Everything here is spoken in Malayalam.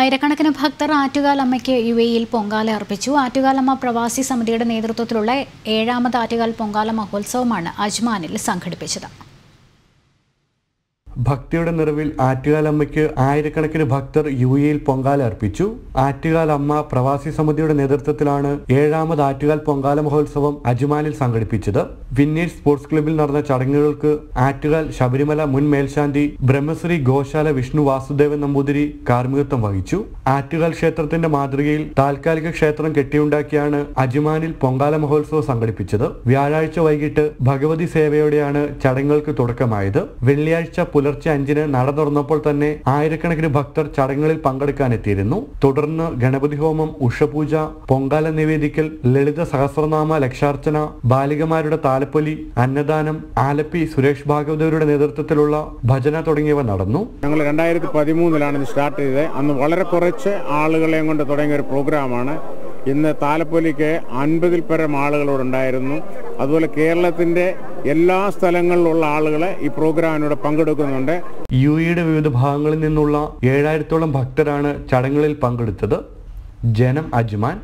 ആയിരക്കണക്കിന് ഭക്തർ ആറ്റുകാലമ്മയ്ക്ക് യു എയിൽ പൊങ്കാല അർപ്പിച്ചു. ആറ്റുകാലമ്മ പ്രവാസി സമിതിയുടെ നേതൃത്വത്തിലുള്ള ഏഴാമത് ആറ്റുകാൽ പൊങ്കാല മഹോത്സവമാണ് അജ്മാനിൽ സംഘടിപ്പിച്ചത്. ഭക്തിയുടെ നിറവിൽ ആറ്റുകാലമ്മയ്ക്ക് ആയിരക്കണക്കിന് ഭക്തർ യു എയിൽ പൊങ്കാല അർപ്പിച്ചു. ആറ്റുകാലമ്മ പ്രവാസി സമിതിയുടെ നേതൃത്വത്തിലാണ് ഏഴാമത് ആറ്റുകാൽ പൊങ്കാല മഹോത്സവം അജ്മാനിൽ സംഘടിപ്പിച്ചത്. വിന്നേഴ്സ് സ്പോർട്സ് ക്ലബിൽ നടന്ന ചടങ്ങുകൾക്ക് ആറ്റുകാൽ ശബരിമല മുൻ മേൽശാന്തി ബ്രഹ്മശ്രീ ഗോശാല വിഷ്ണു വാസുദേവൻ നമ്പൂതിരി കാർമികത്വം വഹിച്ചു. ആറ്റുകാൽ ക്ഷേത്രത്തിന്റെ മാതൃകയിൽ താൽക്കാലിക ക്ഷേത്രം കെട്ടിയുണ്ടാക്കിയാണ് അജ്മാനിൽ പൊങ്കാല മഹോത്സവം സംഘടിപ്പിച്ചത്. വ്യാഴാഴ്ച വൈകിട്ട് ഭഗവതി സേവയോടെയാണ് ചടങ്ങുകൾക്ക് തുടക്കമായത്. വെള്ളിയാഴ്ച പുലർച്ചെ അഞ്ചിന് നട തുറന്നപ്പോൾ തന്നെ ആയിരക്കണക്കിന് ഭക്തർ ചടങ്ങുകളിൽ പങ്കെടുക്കാനെത്തിയിരുന്നു. തുടർന്ന് ഗണപതി ഹോമം ഉഷപൂജ പൊങ്കാല നിവേദിക്കൽ ലളിത സഹസ്രനാമ ലക്ഷാർച്ചന ബാലികമാരുടെ താലപ്പൊലി അന്നദാനം ആലപ്പി സുരേഷ് ഭാഗവതരുടെ നേതൃത്വത്തിലുള്ള ഭജന തുടങ്ങിയവ നടന്നു. ഞങ്ങൾ രണ്ടായിരത്തി പതിമൂന്നിലാണ് ഇത് സ്റ്റാർട്ട് ചെയ്തത്. അന്ന് വളരെ കുറച്ച് ആളുകളെയും കൊണ്ട് തുടങ്ങിയ ഒരു പ്രോഗ്രാമാണ്. ഇന്ന് താലപ്പൊലിക്ക് അൻപതിൽ പരം ആളുകളോടുണ്ടായിരുന്നു അതുപോലെ കേരളത്തിന്റെ എല്ലാ സ്ഥലങ്ങളിലുള്ള ആളുകൾ ഈ പ്രോഗ്രാമിനോട് പങ്കെടുക്കുന്നുണ്ട്. യു എയുടെ വിവിധ ഭാഗങ്ങളിൽ നിന്നുള്ള ഏഴായിരത്തോളം ഭക്തരാണ് ചടങ്ങുകളിൽ പങ്കെടുത്തത്. ജനം അജ്മാൻ.